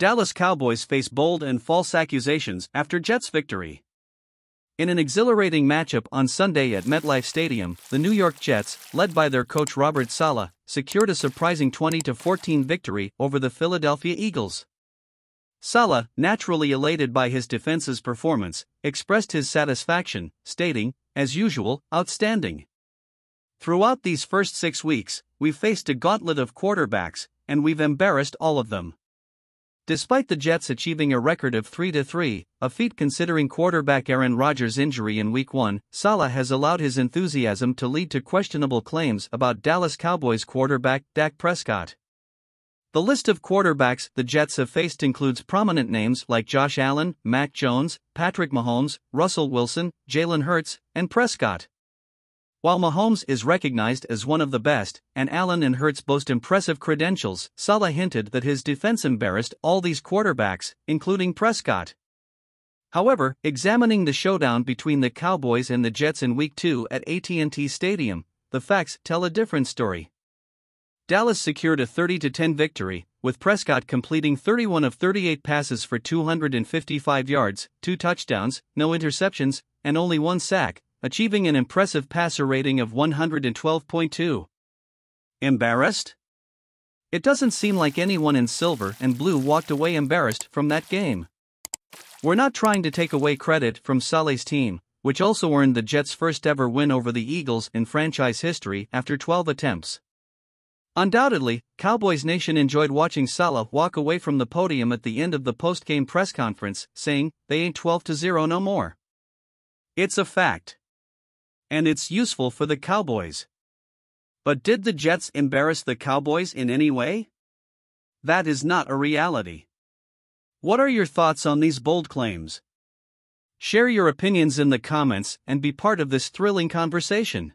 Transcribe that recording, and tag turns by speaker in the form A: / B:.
A: Dallas Cowboys face bold and false accusations after Jets victory. In an exhilarating matchup on Sunday at MetLife Stadium, the New York Jets, led by their coach Robert Saleh, secured a surprising 20 14 victory over the Philadelphia Eagles. Saleh, naturally elated by his defense's performance, expressed his satisfaction, stating, as usual, outstanding. Throughout these first six weeks, we've faced a gauntlet of quarterbacks, and we've embarrassed all of them. Despite the Jets achieving a record of 3 3, a feat considering quarterback Aaron Rodgers' injury in Week 1, Saleh has allowed his enthusiasm to lead to questionable claims about Dallas Cowboys quarterback Dak Prescott. The list of quarterbacks the Jets have faced includes prominent names like Josh Allen, Mac Jones, Patrick Mahomes, Russell Wilson, Jalen Hurts, and Prescott. While Mahomes is recognized as one of the best, and Allen and Hurts boast impressive credentials, Saleh hinted that his defense embarrassed all these quarterbacks, including Prescott. However, examining the showdown between the Cowboys and the Jets in Week 2 at AT&T Stadium, the facts tell a different story. Dallas secured a 30-10 victory, with Prescott completing 31 of 38 passes for 255 yards, 2 touchdowns, no interceptions, and only one sack, achieving an impressive passer rating of 112.2. Embarrassed? It doesn't seem like anyone in silver and blue walked away embarrassed from that game. We're not trying to take away credit from Saleh's team, which also earned the Jets' first ever win over the Eagles in franchise history after 12 attempts. Undoubtedly, Cowboys Nation enjoyed watching Saleh walk away from the podium at the end of the post-game press conference, saying, they ain't 12 to 0 no more. It's a fact and it's useful for the Cowboys. But did the Jets embarrass the Cowboys in any way? That is not a reality. What are your thoughts on these bold claims? Share your opinions in the comments and be part of this thrilling conversation.